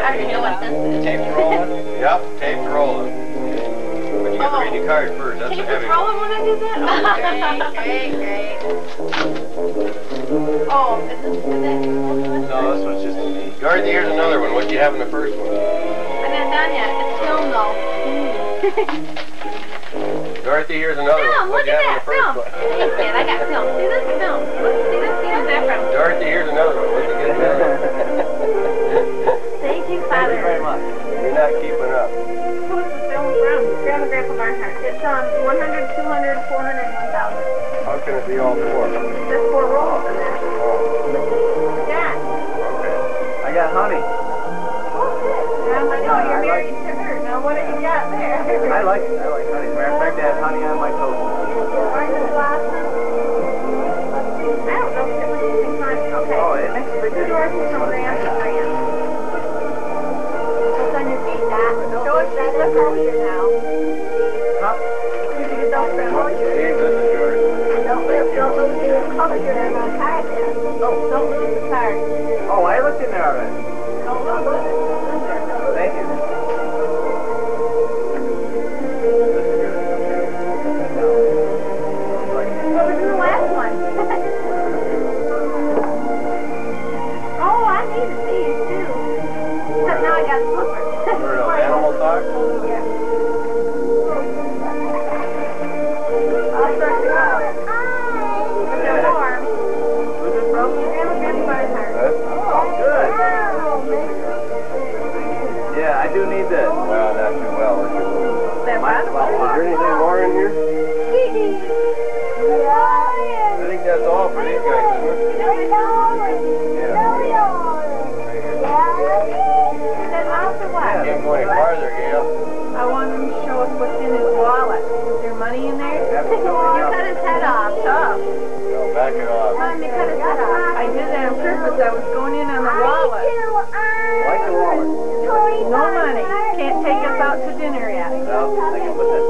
Tape's rolling? Yep, tape's rolling. But you gotta Oh. read the card first, that's a heavy was one. rolling when I did that? Oh, great, great, great. Oh, is this, is that No, this one's just, Dorothy, here's another one. What do you have in the first one? I'm not done yet. It's film though. Dorothy, here's another Film, one. What look do you at have in that the film. first one? Thanks, Dad. I got film. See this film? Look, see this? Where's that from? Dorothy, here's another one. What'd you get there? Thank you, Thank Father. you very much. You're not keeping up. Who's the film from? Grandma, Grandpa Barnhart. It's um 100, 200, 400, and 1,000. How can it be all four? There's four rolls in there. Oh, Dad. okay. I got honey. Oh, Yeah, I know. You're married to her. Now what have you got there? I like it. I like honey. As a matter of fact, I have honey on my toast. Oh, do need this. Well, not too well. is it? That Mine's one? about Is there anything more in here? I think that's all for these guys, isn't it? Yeah. Is that all for what? Can't go any farther, Gail. I want him to show us what's in his wallet. Is there money in there? Absolutely You cut his head off. Tough. No, back it off. Mom, you cut his head off. I did that on purpose. I was going in on the wallet. Out to dinner yet. I can put that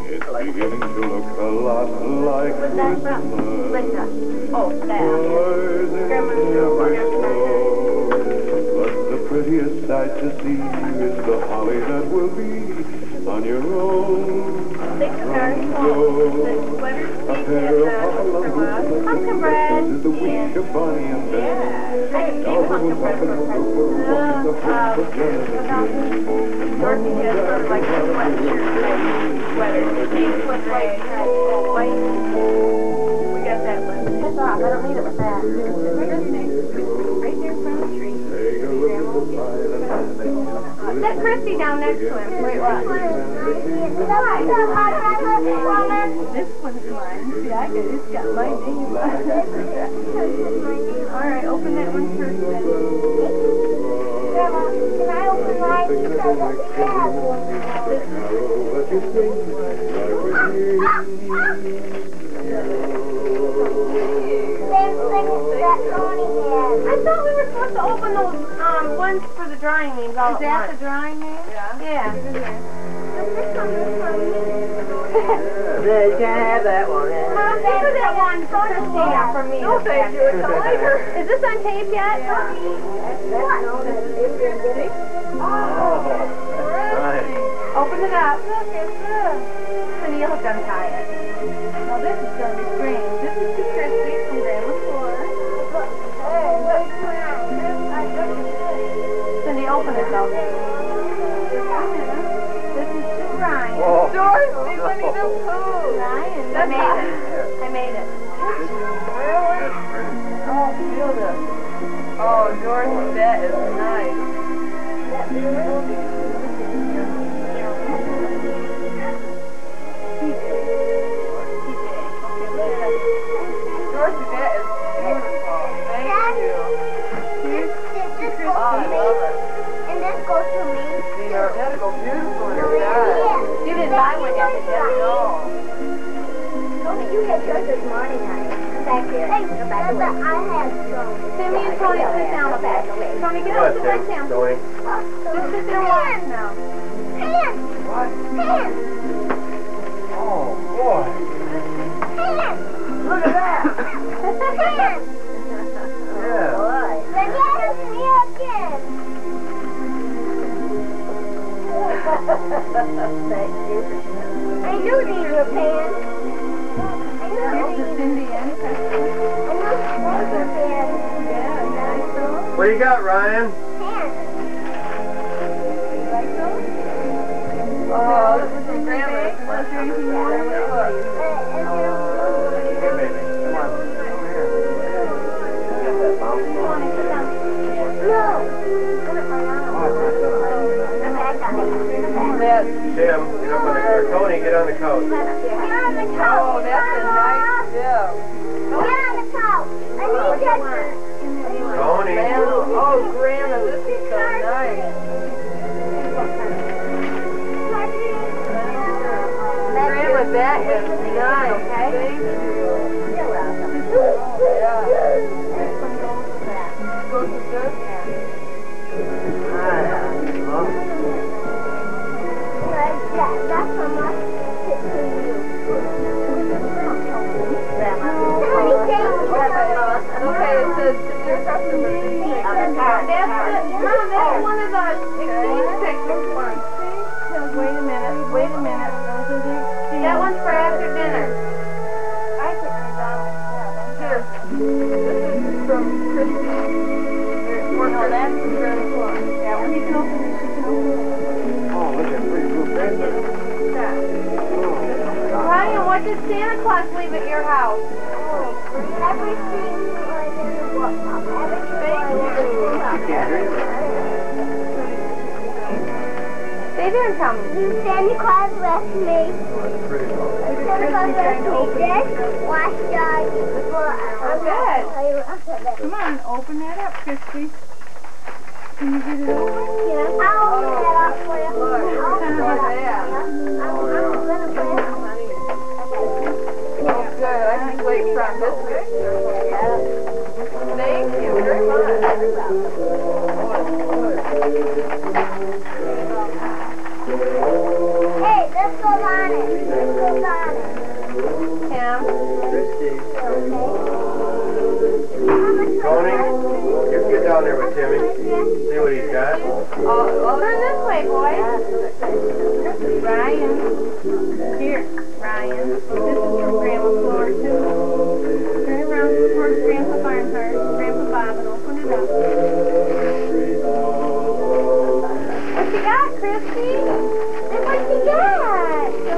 Beginning to look a lot like Where's that from? Christmas. Linda. Oh, every. But the prettiest sight to see is the holly that will be on your own. Six stars. Go. Sweater A pair of uh, hopalong uh, boots Pumpkin bread. is the wish of Bonnie and Ben. Yeah. I can see Dolls pumpkin bread pop in for the Christmas. roof uh, the hope of Janet again. Dorothy has sort of like a sweatshirt sweater. Pink with white, white. We got that one. Piss off. I don't need it with that. Set Christy down next to him. Wait, what? This one's mine. See, I got, it's got my name on it. Um, one's for the drawing names all Is that the drawing name? Yeah. Yeah. yeah. You can have that one. Mom, thank you that one photostamp for me. No, thank you. It's Until later. Is this on tape yet? Yeah. Oh, oh. Open it up. Look, it's good. Sunil, don't tie it. Ryan. Whoa. Dorothy, Winnie the Pooh. Ryan, I made it. I made it. That's pretty. Oh, feel this. Oh, Dorothy, that is nice. No. You had yours this morning, honey. Back here. Come back away. I had. Timmy and Tony, sit down a bit. Tony, get sit right Tim? Tony? Just sit. Pants! What? Oh, boy. Pants! Look at that. Yeah. Then get us me again. Thank you. I knew these were pants. I knew Here's these. to Cindy and Christy. I knew these were pants. Yeah, you like those? What do you got, Ryan? Pants. You like those? Oh, this is from Grandma's. Was there anything more? Uh, the, Tony, get on the couch. Get on the couch. oh, that's a nice gem. Get on the couch. I need that. Tony. Man, oh, Grandma, this is so nice. Grandma, that is nice. Thank you. Yeah. Goes with That's how much it to you. Okay, it says. That's the, Mom, that's one of the. Wait a minute, wait a minute. That one's for after dinner. Here. This is from. Stay there and tell me. Santa Claus left me. Oh, it's pretty blue. Santa Claus left me this wash dog before I Oh, good. tell you after that. Come on, open that up, Christy. Can you get it open? Yeah, I'll open that up for you. Look, I'll open that up. that. Oh, I'm, I'm gonna put it. Oh, good. I can wait from this picture. Thank you very much. Goes on it. Goes on it. Tim. Christy. Tony, you get down there with Timmy. See what he's got. Oh, this way, boys. Ryan. Here, Ryan. This is from too. Turn around towards Grandpa Grandpa Bob, and open it up. What you got, you got.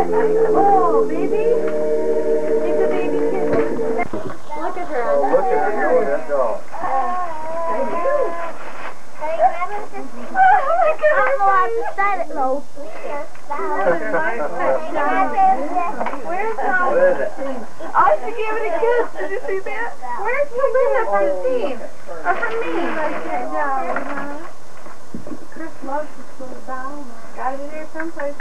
Oh, Chris loves to slow down. Got it in there someplace.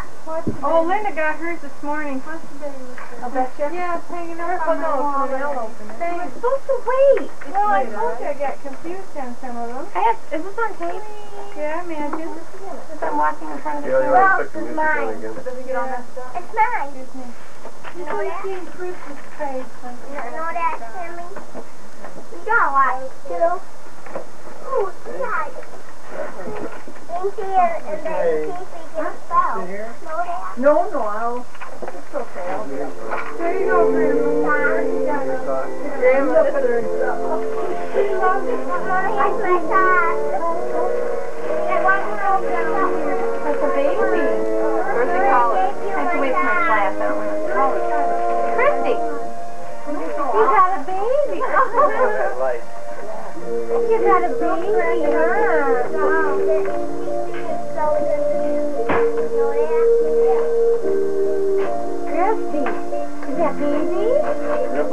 Oh, Linda got hers this morning. What's the day? I bet you. Yeah, it's hanging up on the wall. They were supposed to wait. Well, I told you I got confused on some of them. Is this on tape? Yeah, man. Just as I'm walking in front of the Yeah, you camera. already took the music on again. Does it get all messed up? It's mine. Excuse me. You know that? Christmas cake. You know that, Timmy? We got a lot, too. Ooh, yeah. In here, and then see if we can spell. No, no, I'll. It's okay. I'll do it. There you go, Grandma. Grandma put her in trouble. Here's my sock. And one more over. That's a baby. Where's the collar? I have to wait for my class. I don't want to collar. Christy, you got a baby. That light. you got a baby, huh?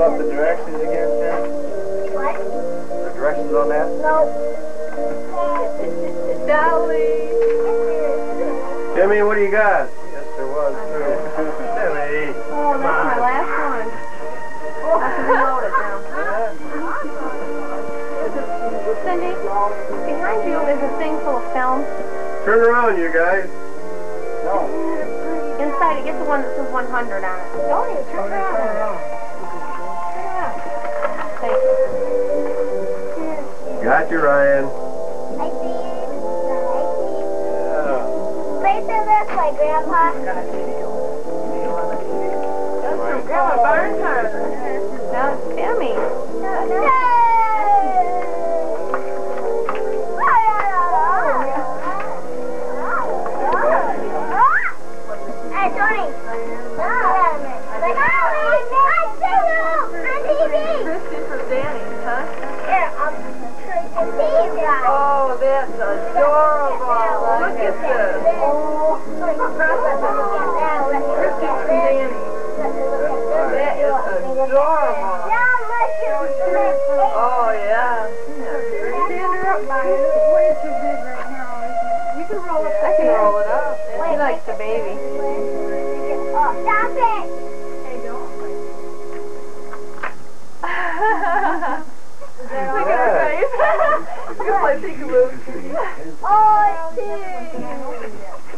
Rip up the directions again, Sam? What? The directions on that? No. Dolly. Timmy, what do you got? Yes, there was, too. Timmy. Oh, that's my last one. Oh, I have to reload it now. Cindy, behind you is a thing full of film. Turn around, you guys. No. Inside it, get the one that says 100 on it. Don't even turn around. You. Got you, Ryan. I see it. I see it. Yeah. Face it this way, Grandpa. Grandma Barnhart.